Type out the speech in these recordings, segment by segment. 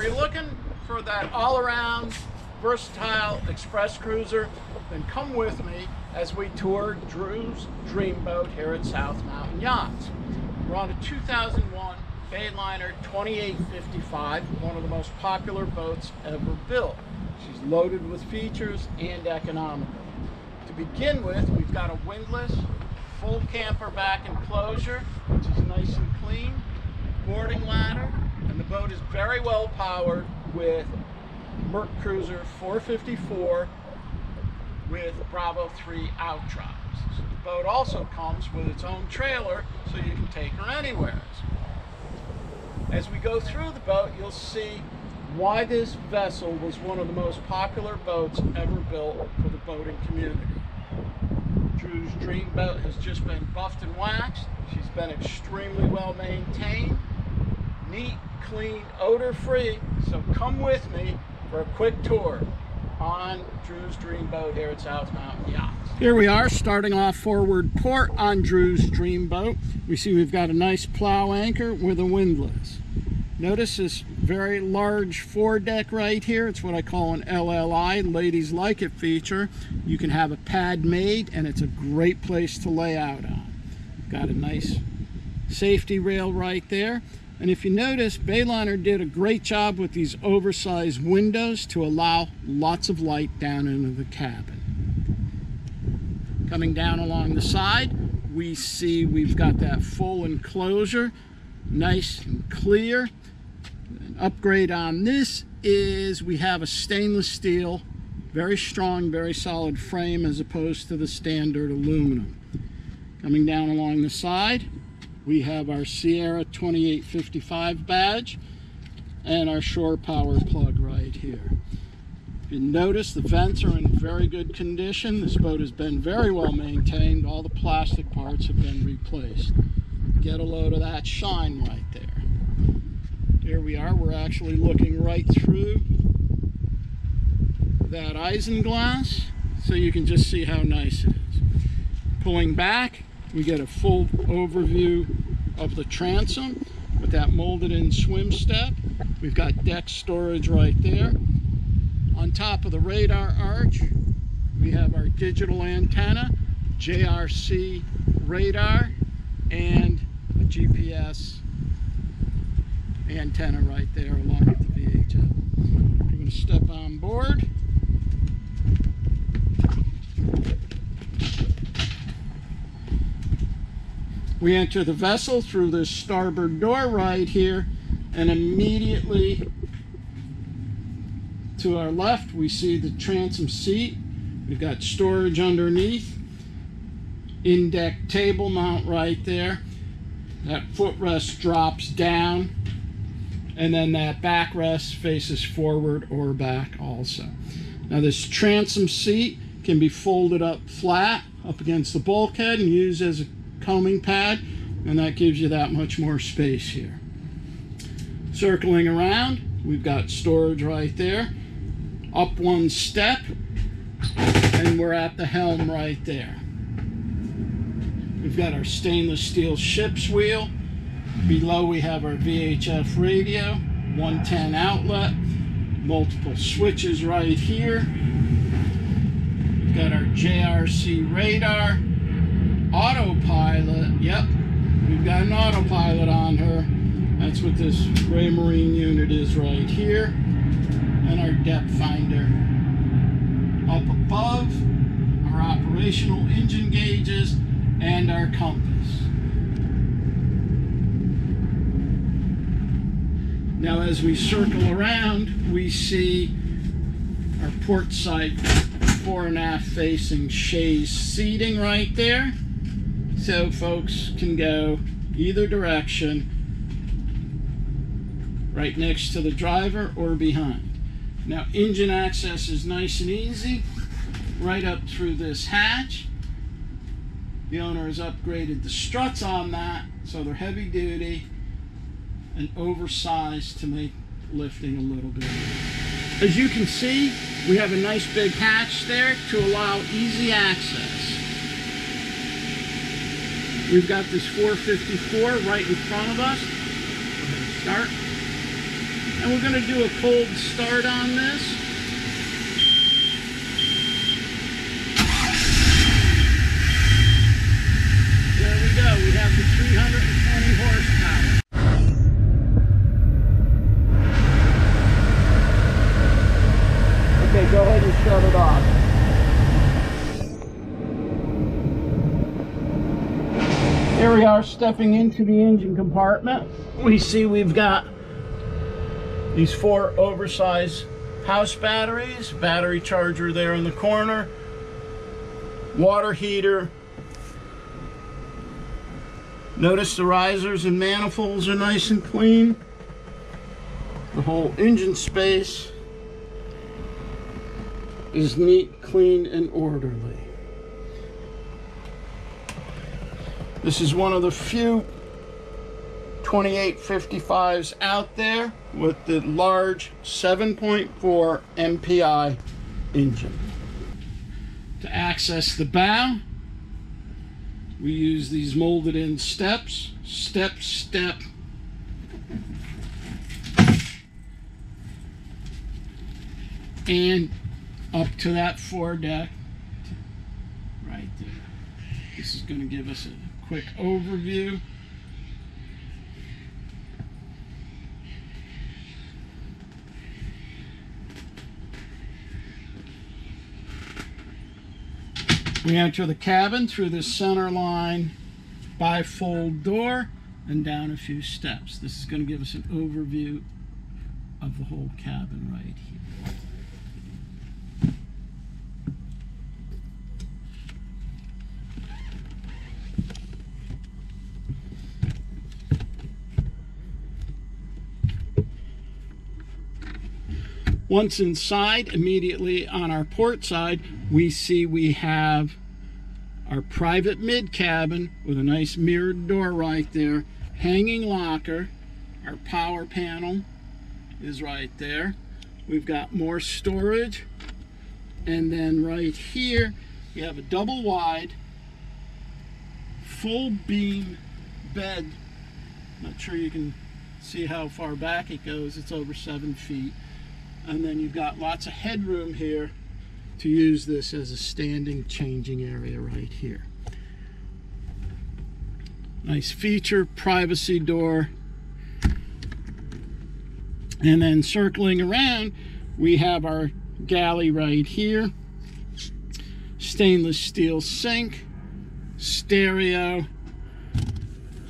Are you looking for that all-around versatile express cruiser? Then come with me as we tour Dru's Dreamboat here at South Mountain Yachts. We're on a 2001 Bayliner 2855, one of the most popular boats ever built. She's loaded with features and economical. To begin with, we've got a windlass, full camper back enclosure, which is nice and clean, boarding ladder, and the boat is very well powered with Merc Cruiser 454 with Bravo 3 outdrives. So the boat also comes with its own trailer so you can take her anywhere. As we go through the boat, you'll see why this vessel was one of the most popular boats ever built for the boating community. Dru's Dream Boat has just been buffed and waxed. She's been extremely well maintained, neat, clean, odor-free. So come with me for a quick tour on Dru's Dream Boat here at South Mountain Yachts. Here we are starting off forward port on Dru's Dream Boat. We see we've got a nice plow anchor with a windlass. Notice this very large foredeck right here. It's what I call an LLI, ladies like it feature. You can have a pad made and it's a great place to lay out on. Got a nice safety rail right there. And if you notice, Bayliner did a great job with these oversized windows to allow lots of light down into the cabin. Coming down along the side, we see we've got that full enclosure, nice and clear. An upgrade on this is we have a stainless steel, very strong, very solid frame as opposed to the standard aluminum. Coming down along the side, we have our Ciera 2855 badge and our shore power plug right here. If you notice the vents are in very good condition. This boat has been very well maintained. All the plastic parts have been replaced. Get a load of that shine right there. Here we are, we're actually looking right through that isinglass so you can just see how nice it is. Pulling back, we get a full overview of the transom with that molded in swim step. We've got deck storage right there. On top of the radar arch, we have our digital antenna, JRC radar, and a GPS antenna right there along with the VHF. We're going to step on board. We enter the vessel through this starboard door right here and immediately to our left we see the transom seat. We've got storage underneath. In-deck table mount right there. That footrest drops down and then that backrest faces forward or back also. Now this transom seat can be folded up flat up against the bulkhead and used as a coaming pad and that gives you that much more space here. Circling around, we've got storage right there. Up one step and we're at the helm right there. We've got our stainless steel ship's wheel. Below we have our VHF radio, 110 outlet, multiple switches right here. We've got our JRC radar, autopilot, yep, we've got an autopilot on her. That's what this Raymarine unit is right here. And our depth finder. Up above, our operational engine gauges and our compass. Now as we circle around, we see our port side fore and aft facing chaise seating right there so folks can go either direction right next to the driver or behind. Now engine access is nice and easy right up through this hatch. The owner has upgraded the struts on that so they're heavy duty and oversized to make lifting a little bit. As you can see, we have a nice big hatch there to allow easy access. We've got this 454 right in front of us. Start. And we're going to do a cold start on this. There we go. We have the 320 horsepower. Okay, go ahead and shut it off. Here we are stepping into the engine compartment. We see we've got these four oversized house batteries, battery charger there in the corner, water heater. Notice the risers and manifolds are nice and clean. The whole engine space is neat, clean, and orderly. This is one of the few 2855s out there with the large 7.4 MPI engine. To access the bow, we use these molded in steps, step, step, and up to that right there. This is going to give us a quick overview. We enter the cabin through the center line bifold door and down a few steps. This is going to give us an overview of the whole cabin right here. Once inside, immediately on our port side, we see we have our private mid cabin with a nice mirrored door right there, hanging locker, our power panel is right there. We've got more storage, and then right here, we have a double wide, full beam bed. Not sure you can see how far back it goes, it's over seven feet. And then you've got lots of headroom here to use this as a standing changing area right here. Nice feature, privacy door. And then circling around, we have our galley right here. Stainless steel sink, stereo,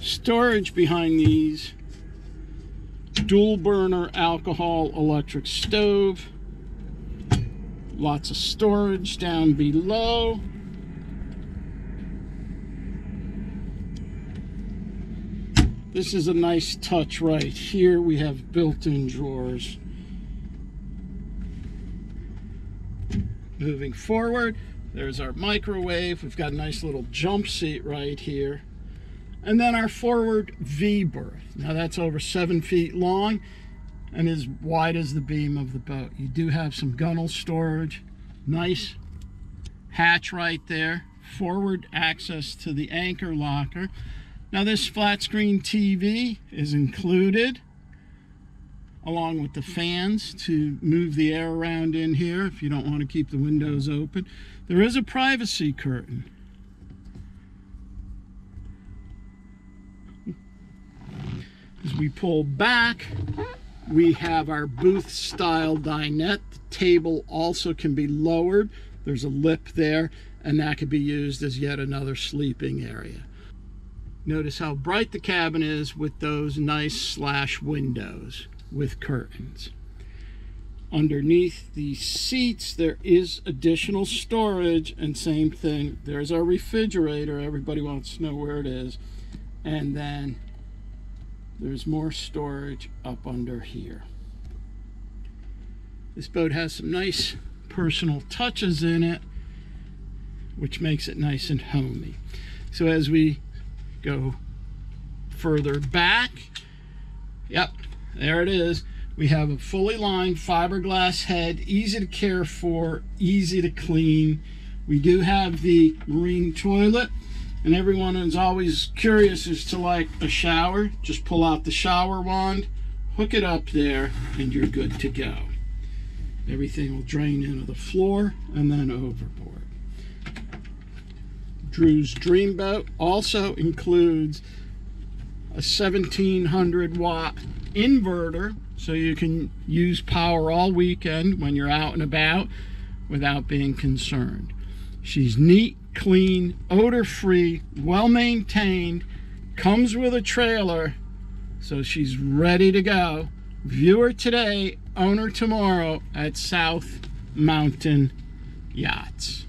storage behind these dual burner alcohol electric stove. Lots of storage down below. This is a nice touch right here. We have built-in drawers. Moving forward there's our microwave. We've got a nice little jump seat right here and then our forward V berth. Now that's over seven feet long and as wide as the beam of the boat. You do have some gunnel storage, nice hatch right there, forward access to the anchor locker. Now this flat screen TV is included along with the fans to move the air around in here if you don't want to keep the windows open. There is a privacy curtain As we pull back, we have our booth style dinette. The table also can be lowered. There's a lip there, and that could be used as yet another sleeping area. Notice how bright the cabin is with those nice slash windows with curtains. Underneath the seats, there is additional storage, and same thing, there's our refrigerator. Everybody wants to know where it is. And then there's more storage up under here. This boat has some nice personal touches in it, which makes it nice and homey. So as we go further back, yep, there it is. We have a fully lined fiberglass head, easy to care for, easy to clean. We do have the marine toilet and everyone is always curious as to like a shower just pull out the shower wand hook it up there, and you're good to go. Everything will drain into the floor and then overboard. Dru's Dreamboat also includes a 1700 watt inverter so you can use power all weekend when you're out and about without being concerned. She's neat, clean, odor free, well maintained, comes with a trailer, so she's ready to go. Viewer today, owner tomorrow at South Mountain Yachts.